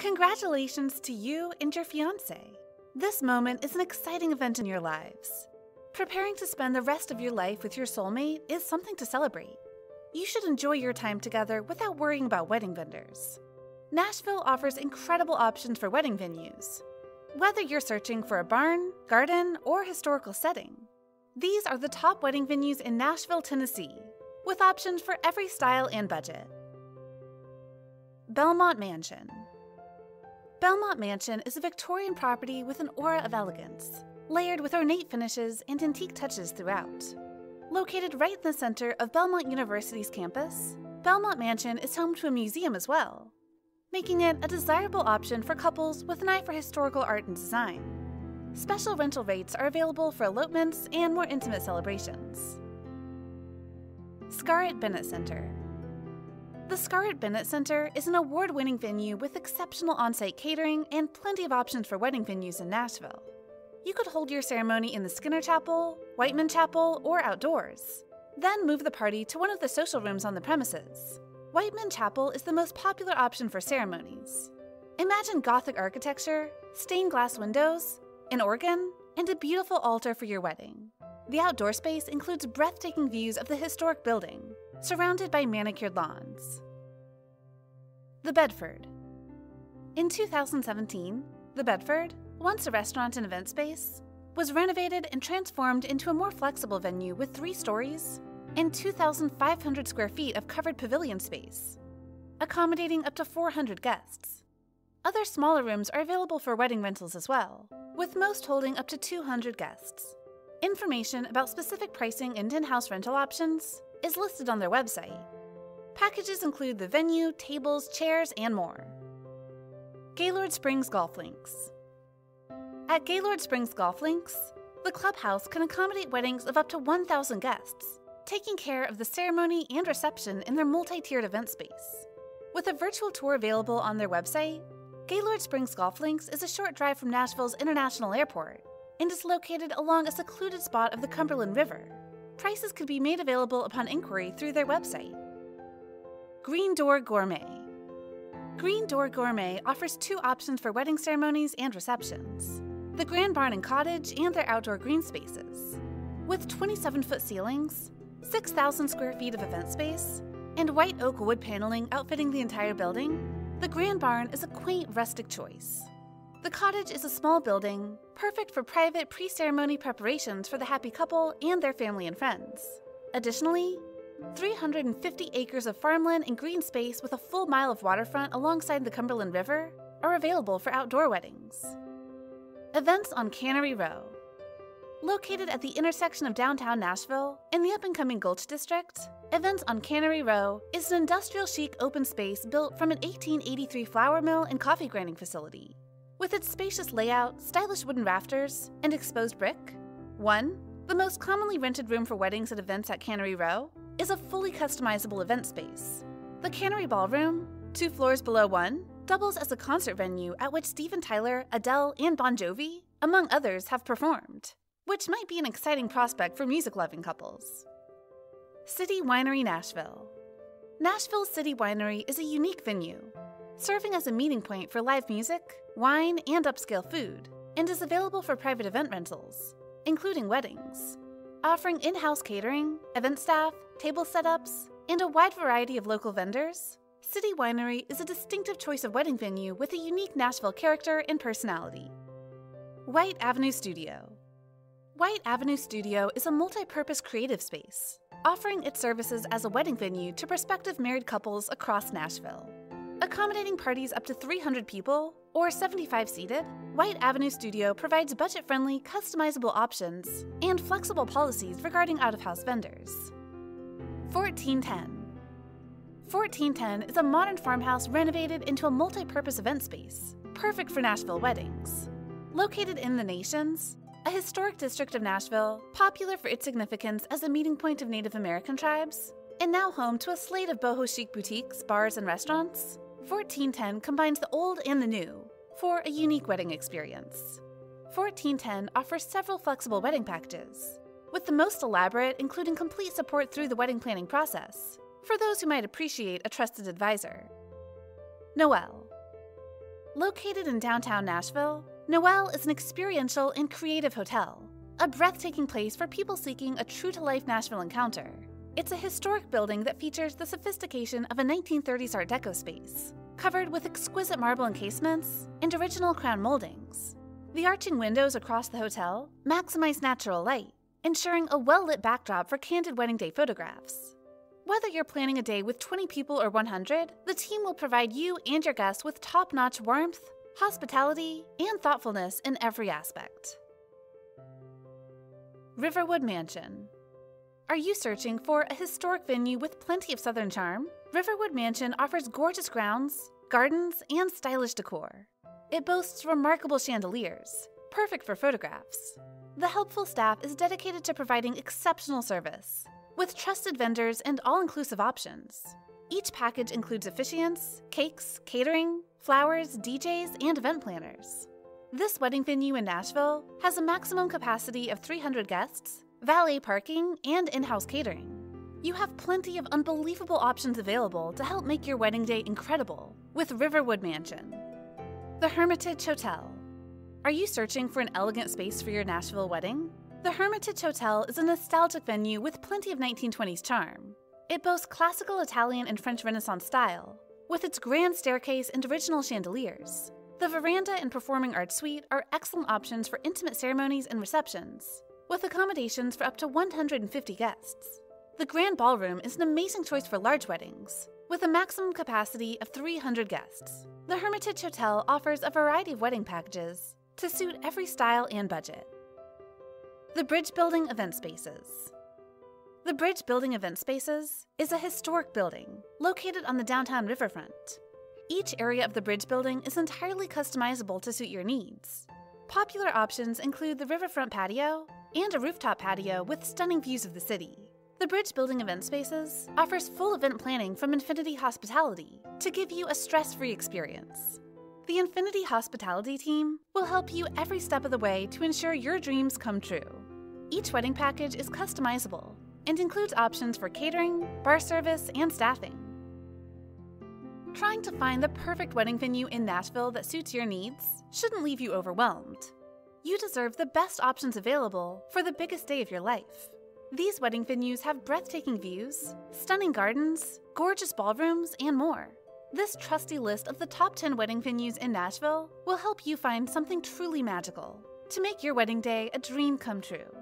Congratulations to you and your fiance. This moment is an exciting event in your lives. Preparing to spend the rest of your life with your soulmate is something to celebrate. You should enjoy your time together without worrying about wedding vendors. Nashville offers incredible options for wedding venues. Whether you're searching for a barn, garden, or historical setting, these are the top wedding venues in Nashville, Tennessee, with options for every style and budget. Belmont Mansion Belmont Mansion is a Victorian property with an aura of elegance, layered with ornate finishes and antique touches throughout. Located right in the center of Belmont University's campus, Belmont Mansion is home to a museum as well, making it a desirable option for couples with an eye for historical art and design. Special rental rates are available for elopements and more intimate celebrations. Scarritt Bennett Center The Scarritt Bennett Center is an award winning venue with exceptional on site catering and plenty of options for wedding venues in Nashville. You could hold your ceremony in the Skinner Chapel, Wightman Chapel, or outdoors. Then move the party to one of the social rooms on the premises. Wightman Chapel is the most popular option for ceremonies. Imagine Gothic architecture, stained glass windows, an organ, and a beautiful altar for your wedding. The outdoor space includes breathtaking views of the historic building, surrounded by manicured lawns. The Bedford. In 2017, The Bedford, once a restaurant and event space, was renovated and transformed into a more flexible venue with three stories and 2,500 square feet of covered pavilion space, accommodating up to 400 guests. Other smaller rooms are available for wedding rentals as well, with most holding up to 200 guests. Information about specific pricing and in house rental options is listed on their website. Packages include the venue, tables, chairs, and more. Gaylord Springs Golf Links. At Gaylord Springs Golf Links, the clubhouse can accommodate weddings of up to 1,000 guests, taking care of the ceremony and reception in their multi tiered event space. With a virtual tour available on their website, Gaylord Springs Golf Links is a short drive from Nashville's International Airport and is located along a secluded spot of the Cumberland River. Prices could be made available upon inquiry through their website. Green Door Gourmet Green Door Gourmet offers two options for wedding ceremonies and receptions the Grand Barn and Cottage and their outdoor green spaces. With 27 foot ceilings, 6,000 square feet of event space, and white oak wood paneling outfitting the entire building, the Grand Barn is a quaint rustic choice. The cottage is a small building, perfect for private pre ceremony preparations for the happy couple and their family and friends. Additionally, 350 acres of farmland and green space with a full mile of waterfront alongside the Cumberland River are available for outdoor weddings. Events on Cannery Row. Located at the intersection of downtown Nashville and the up and coming Gulch District, Events on Cannery Row is an industrial chic open space built from an 1883 flour mill and coffee grinding facility. With its spacious layout, stylish wooden rafters, and exposed brick, 1. The most commonly rented room for weddings and events at Cannery Row is a fully customizable event space. The Cannery Ballroom, two floors below 1, doubles as a concert venue at which Steven Tyler, Adele, and Bon Jovi, among others, have performed, which might be an exciting prospect for music loving couples. City Winery Nashville Nashville City Winery is a unique venue, serving as a meeting point for live music, wine, and upscale food, and is available for private event rentals, including weddings. Offering in house catering, event staff, table setups, and a wide variety of local vendors, City Winery is a distinctive choice of wedding venue with a unique Nashville character and personality. White Avenue Studio White Avenue Studio is a multi purpose creative space, offering its services as a wedding venue to prospective married couples across Nashville. Accommodating parties up to 300 people or 75 seated, White Avenue Studio provides budget friendly, customizable options and flexible policies regarding out of house vendors. 1410 1410 is a modern farmhouse renovated into a multi purpose event space, perfect for Nashville weddings. Located in the Nations, a historic district of Nashville, popular for its significance as a meeting point of Native American tribes, and now home to a slate of boho chic boutiques, bars, and restaurants, 1410 combines the old and the new for a unique wedding experience. 1410 offers several flexible wedding packages, with the most elaborate including complete support through the wedding planning process for those who might appreciate a trusted advisor. Noelle. Located in downtown Nashville, Noelle is an experiential and creative hotel, a breathtaking place for people seeking a true to life Nashville encounter. It's a historic building that features the sophistication of a 1930s Art Deco space, covered with exquisite marble encasements and original crown moldings. The arching windows across the hotel maximize natural light, ensuring a well lit backdrop for candid wedding day photographs. Whether you're planning a day with 20 people or 100, the team will provide you and your guests with top notch warmth, hospitality, and thoughtfulness in every aspect. Riverwood Mansion. Are you searching for a historic venue with plenty of Southern charm? Riverwood Mansion offers gorgeous grounds, gardens, and stylish decor. It boasts remarkable chandeliers, perfect for photographs. The helpful staff is dedicated to providing exceptional service, with trusted vendors and all inclusive options. Each package includes officiants, cakes, catering, flowers, DJs, and event planners. This wedding venue in Nashville has a maximum capacity of 300 guests, valet parking, and in house catering. You have plenty of unbelievable options available to help make your wedding day incredible with Riverwood Mansion. The Hermitage Hotel. Are you searching for an elegant space for your Nashville wedding? The Hermitage Hotel is a nostalgic venue with plenty of 1920s charm. It boasts classical Italian and French Renaissance style, with its grand staircase and original chandeliers. The veranda and performing arts suite are excellent options for intimate ceremonies and receptions, with accommodations for up to 150 guests. The Grand Ballroom is an amazing choice for large weddings, with a maximum capacity of 300 guests. The Hermitage Hotel offers a variety of wedding packages to suit every style and budget. The Bridge Building Event Spaces. The Bridge Building Event Spaces is a historic building located on the downtown riverfront. Each area of the bridge building is entirely customizable to suit your needs. Popular options include the riverfront patio and a rooftop patio with stunning views of the city. The Bridge Building Event Spaces offers full event planning from Infinity Hospitality to give you a stress free experience. The Infinity Hospitality team will help you every step of the way to ensure your dreams come true. Each wedding package is customizable and includes options for catering, bar service, and staffing. Trying to find the perfect wedding venue in Nashville that suits your needs shouldn't leave you overwhelmed. You deserve the best options available for the biggest day of your life. These wedding venues have breathtaking views, stunning gardens, gorgeous ballrooms, and more. This trusty list of the top 10 wedding venues in Nashville will help you find something truly magical to make your wedding day a dream come true.